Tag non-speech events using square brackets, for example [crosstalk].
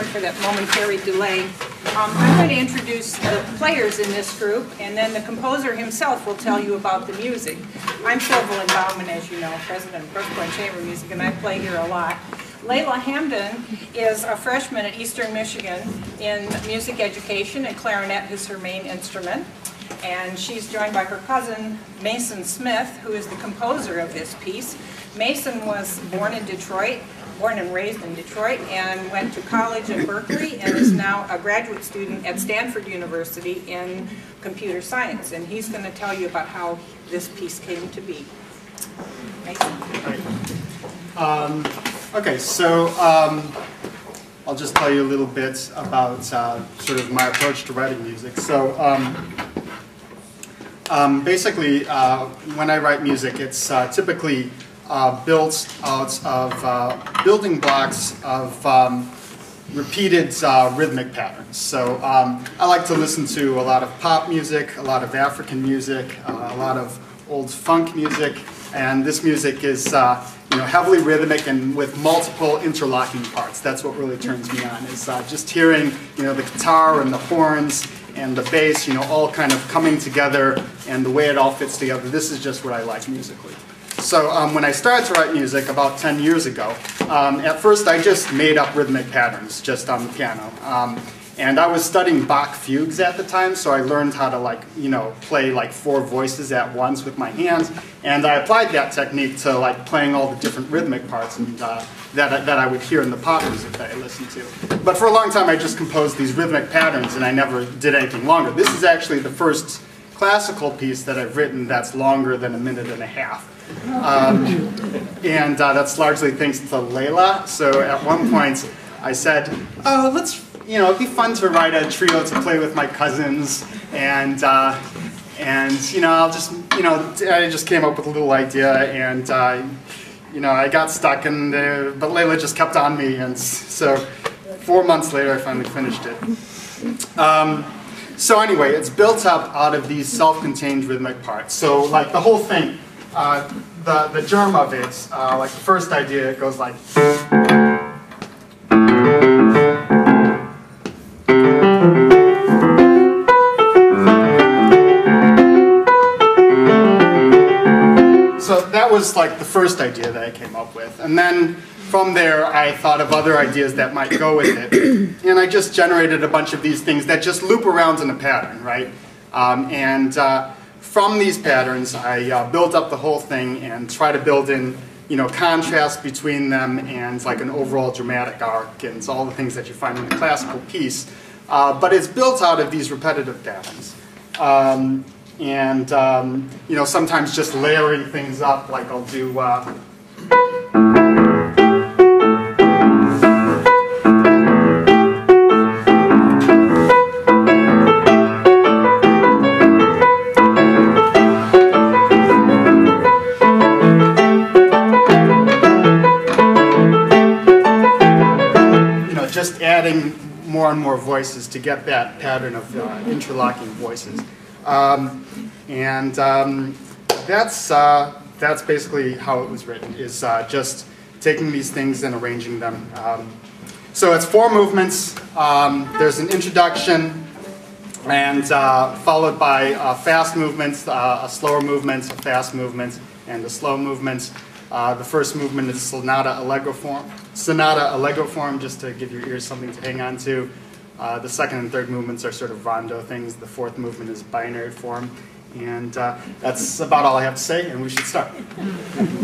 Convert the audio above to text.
sorry for that momentary delay. Um, I'm going to introduce the players in this group, and then the composer himself will tell you about the music. I'm Sylvan Bauman, as you know, president of Grosse Pointe Chamber Music, and I play here a lot. Layla Hamden is a freshman at Eastern Michigan in music education, and clarinet is her main instrument. And she's joined by her cousin, Mason Smith, who is the composer of this piece. Mason was born in Detroit, born and raised in Detroit, and went to college at Berkeley, and is now a graduate student at Stanford University in computer science. And he's going to tell you about how this piece came to be. Um, okay, so um, I'll just tell you a little bit about uh, sort of my approach to writing music. So um, um, basically, uh, when I write music, it's uh, typically uh, built out of uh, building blocks of um, repeated uh, rhythmic patterns. So um, I like to listen to a lot of pop music, a lot of African music, uh, a lot of old funk music, and this music is uh, you know, heavily rhythmic and with multiple interlocking parts. That's what really turns me on, is uh, just hearing you know, the guitar and the horns and the bass, you know, all kind of coming together and the way it all fits together. This is just what I like musically. So um, when I started to write music about 10 years ago, um, at first I just made up rhythmic patterns just on the piano. Um, and I was studying Bach fugues at the time, so I learned how to like, you know, play like four voices at once with my hands. And I applied that technique to like playing all the different rhythmic parts and, uh, that, that I would hear in the pop music that I listened to. But for a long time I just composed these rhythmic patterns and I never did anything longer. This is actually the first classical piece that I've written that's longer than a minute and a half. Um, and uh, that's largely thanks to Layla. So at one point I said, oh, let's you know, it'd be fun to write a trio to play with my cousins, and uh, and you know, I'll just you know, I just came up with a little idea, and uh, you know, I got stuck, and but Layla just kept on me, and so four months later, I finally finished it. Um, so anyway, it's built up out of these self-contained rhythmic parts. So like the whole thing, uh, the the germ of it, uh, like the first idea, it goes like. So that was like the first idea that I came up with. And then from there, I thought of other ideas that might go with it. [clears throat] and I just generated a bunch of these things that just loop around in a pattern, right? Um, and uh, from these patterns, I uh, built up the whole thing and try to build in you know, contrast between them and like an overall dramatic arc and all the things that you find in a classical piece. Uh, but it's built out of these repetitive patterns. Um, and um, you know sometimes just layering things up like I'll do more and more voices to get that pattern of uh, interlocking voices. Um, and um, that's, uh, that's basically how it was written, is uh, just taking these things and arranging them. Um, so it's four movements. Um, there's an introduction, and uh, followed by uh, fast movements, uh, a slower movement, a fast movement, and a slow movement. Uh, the first movement is sonata allegro form. Sonata allegro form, just to give your ears something to hang on to. Uh, the second and third movements are sort of rondo things. The fourth movement is binary form. And uh, that's about all I have to say, and we should start.